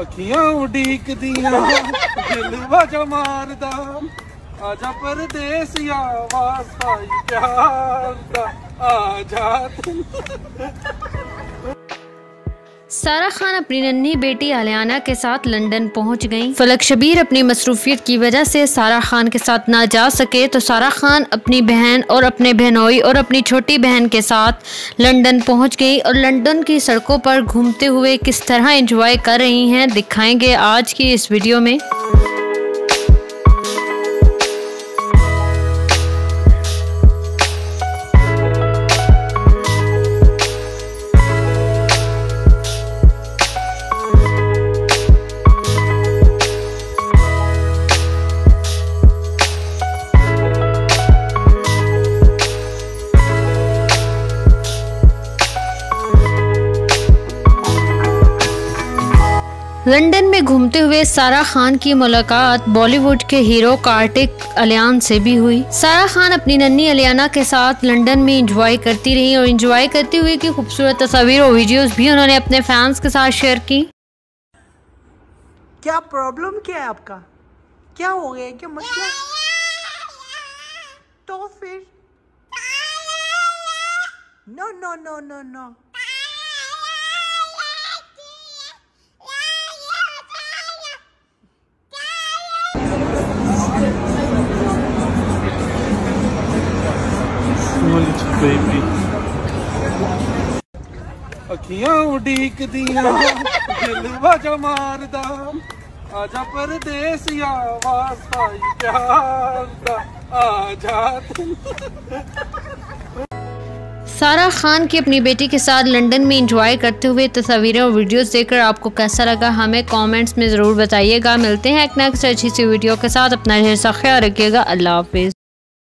ਅੱਖੀਆਂ ਉਡੀਕਦੀਆਂ ਦਿਲ ਵਾਜਾ ਮਾਰਦਾ ਆਜਾ ਪਰਦੇਸੀਆ ਵਾਸਾਈ ਪਿਆਰ ਦਾ ਆਜਾ सारा खान अपनी नन्ही बेटी आलियाना के साथ लंदन पहुँच गईं। फलक शबीर अपनी मसरूफियत की वजह से सारा खान के साथ ना जा सके तो सारा खान अपनी बहन और अपने बहनोई और अपनी छोटी बहन के साथ लंदन पहुँच गई और लंदन की सड़कों पर घूमते हुए किस तरह एंजॉय कर रही हैं, दिखाएँगे आज की इस वीडियो में लंदन में घूमते हुए सारा खान की मुलाकात बॉलीवुड के हीरो कार्तिक अलियान से भी हुई। सारा खान अपनी नन्ही अलियाना के साथ लंदन में इंजॉय करती रही और इंजॉय करती हुई की खूबसूरत तस्वीर और वीडियोस भी उन्होंने अपने फैंस के साथ शेयर की। क्या प्रॉब्लम क्या है आपका? क्या हो गया? क्या मसला तो फिर? No no no no no baby ਅੱਖੀਆਂ ਉਡੀਕਦੀਆਂ ਦਿਲ ਵਾਜਾ ਮਾਰਦਾ ਆਜਾ ਪਰਦੇਸੀਆ ਵਾਸਾਈ ਪਿਆਰ ਦਾ ਆਜਾ ਤੂੰ सारा खान की अपनी बेटी के साथ लंदन में इंजॉय करते हुए तस्वीरें और वीडियोस देखकर आपको कैसा लगा हमें कमेंट्स में ज़रूर बताइएगा मिलते हैं एक नेक्स्ट अच्छी सी वीडियो के साथ अपना ढेर सा ख्याल रखिएगा अल्लाह हाफिज़